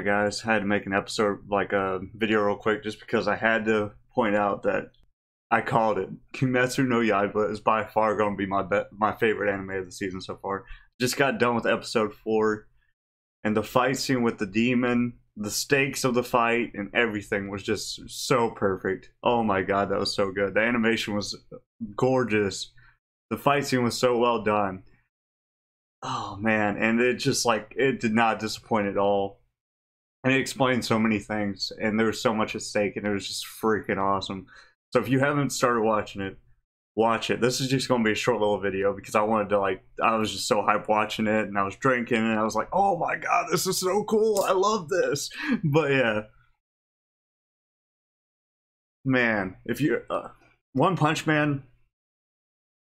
Guys, I had to make an episode, like a video real quick, just because I had to point out that I called it. Kimetsu no Yaiba is by far going to be my be- my favorite anime of the season so far. Just got done with episode four, and the fight scene with the demon, the stakes of the fight, and everything was just so perfect. Oh my god, that was so good. The animation was gorgeous. The fight scene was so well done. Oh man, and it just like it did not disappoint at all and it explained so many things and there was so much at stake and it was just freaking awesome. So if you haven't started watching it watch it. This is just going to be a short little video because i wanted to like i was just so hyped watching it and i was drinking and i was like oh my god this is so cool. I love this. But yeah. Man if you uh, one punch man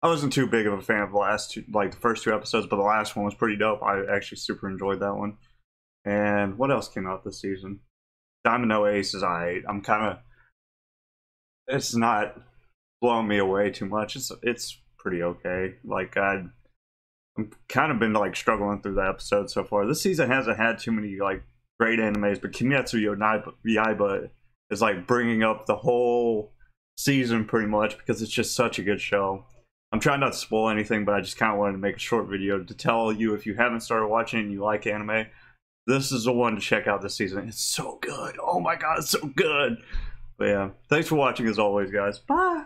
i wasn't too big of a fan of the last two like the first two episodes but the last one was pretty dope. I actually super enjoyed that one and what else came out this season? Diamond No Ace is I. I'm kind of. It's not blowing me away too much. It's it's pretty okay. Like I, I'm kind of been like struggling through the episode so far. This season hasn't had too many like great animes, but Kimetsu no Yaiba is like bringing up the whole season pretty much because it's just such a good show. I'm trying not to spoil anything, but I just kind of wanted to make a short video to tell you if you haven't started watching and you like anime, this is the one to check out this season. It's so good. Oh my god, it's so good. But yeah, thanks for watching as always, guys. Bye.